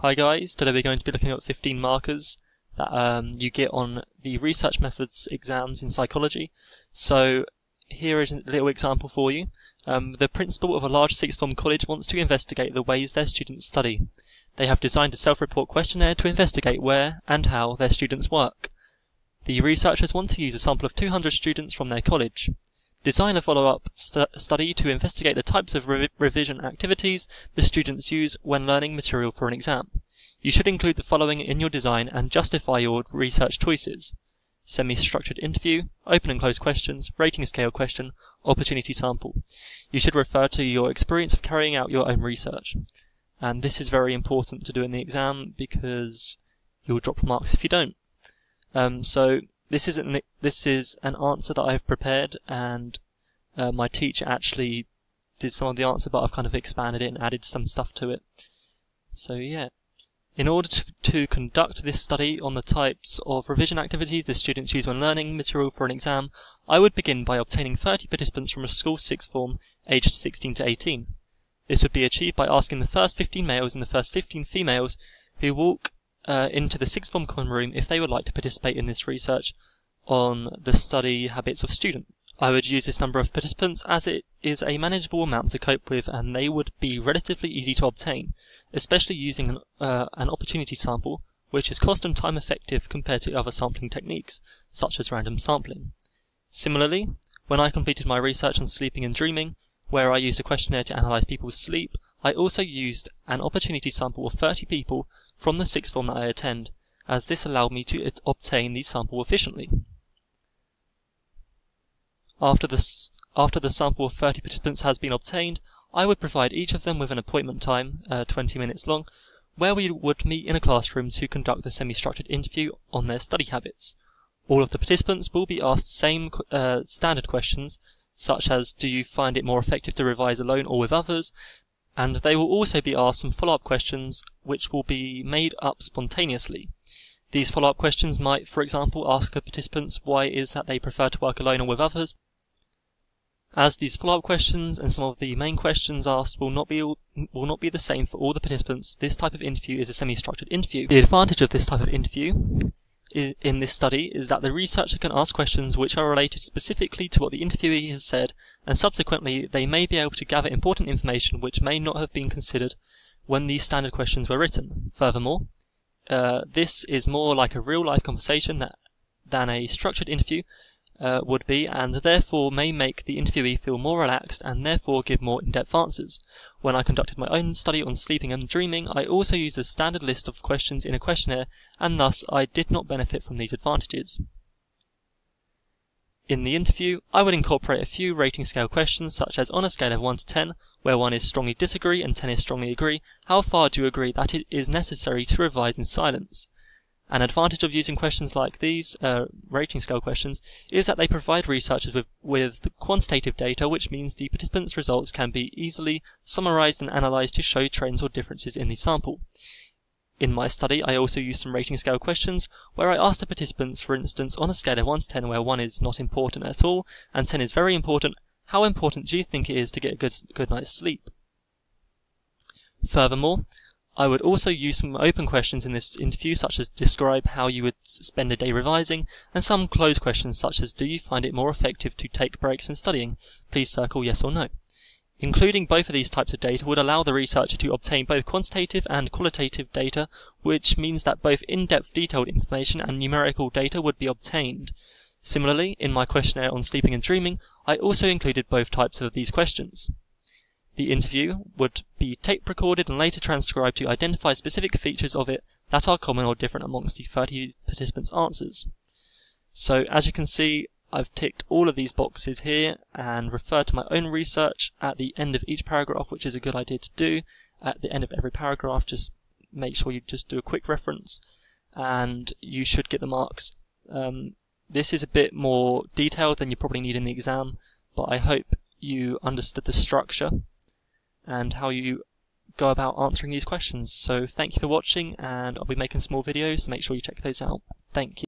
Hi guys, today we're going to be looking at 15 markers that um, you get on the research methods exams in psychology. So here is a little example for you. Um, the principal of a large sixth form college wants to investigate the ways their students study. They have designed a self-report questionnaire to investigate where and how their students work. The researchers want to use a sample of 200 students from their college. Design a follow-up st study to investigate the types of re revision activities the students use when learning material for an exam. You should include the following in your design and justify your research choices. Semi-structured interview, open and close questions, rating scale question, opportunity sample. You should refer to your experience of carrying out your own research. And this is very important to do in the exam because you'll drop marks if you don't. Um, so this is an this is an answer that I've prepared, and uh, my teacher actually did some of the answer, but I've kind of expanded it and added some stuff to it. So yeah. In order to, to conduct this study on the types of revision activities the students use when learning material for an exam, I would begin by obtaining 30 participants from a school sixth form aged 16 to 18. This would be achieved by asking the first 15 males and the first 15 females who walk uh, into the sixth form common room if they would like to participate in this research on the study habits of students. I would use this number of participants as it is a manageable amount to cope with and they would be relatively easy to obtain, especially using an, uh, an opportunity sample, which is cost and time effective compared to other sampling techniques, such as random sampling. Similarly, when I completed my research on sleeping and dreaming, where I used a questionnaire to analyse people's sleep, I also used an opportunity sample of 30 people from the sixth form that I attend, as this allowed me to obtain the sample efficiently. After the, after the sample of 30 participants has been obtained, I would provide each of them with an appointment time, uh, 20 minutes long, where we would meet in a classroom to conduct the semi-structured interview on their study habits. All of the participants will be asked same uh, standard questions, such as do you find it more effective to revise alone or with others, and they will also be asked some follow-up questions which will be made up spontaneously. These follow-up questions might, for example, ask the participants why it is that they prefer to work alone or with others. As these follow-up questions and some of the main questions asked will not be all, will not be the same for all the participants, this type of interview is a semi-structured interview. The advantage of this type of interview in this study is that the researcher can ask questions which are related specifically to what the interviewee has said, and subsequently they may be able to gather important information which may not have been considered when these standard questions were written. Furthermore, uh, this is more like a real-life conversation that, than a structured interview uh, would be, and therefore may make the interviewee feel more relaxed and therefore give more in-depth answers. When I conducted my own study on sleeping and dreaming, I also used a standard list of questions in a questionnaire, and thus I did not benefit from these advantages. In the interview, I would incorporate a few rating scale questions such as on a scale of 1 to 10, where 1 is strongly disagree and 10 is strongly agree, how far do you agree that it is necessary to revise in silence? An advantage of using questions like these, uh, rating scale questions, is that they provide researchers with, with quantitative data, which means the participants' results can be easily summarized and analyzed to show trends or differences in the sample. In my study, I also used some rating scale questions, where I asked the participants, for instance, on a scale of 1 to 10, where 1 is not important at all, and 10 is very important, how important do you think it is to get a good, good night's sleep? Furthermore, I would also use some open questions in this interview, such as describe how you would spend a day revising, and some closed questions such as do you find it more effective to take breaks when studying? Please circle yes or no. Including both of these types of data would allow the researcher to obtain both quantitative and qualitative data, which means that both in-depth detailed information and numerical data would be obtained. Similarly, in my questionnaire on sleeping and dreaming, I also included both types of these questions. The interview would be tape recorded and later transcribed to identify specific features of it that are common or different amongst the 30 participants' answers. So as you can see, I've ticked all of these boxes here and referred to my own research at the end of each paragraph, which is a good idea to do. At the end of every paragraph, just make sure you just do a quick reference and you should get the marks. Um, this is a bit more detailed than you probably need in the exam, but I hope you understood the structure and how you go about answering these questions. So thank you for watching and I'll be making some more videos, so make sure you check those out. Thank you.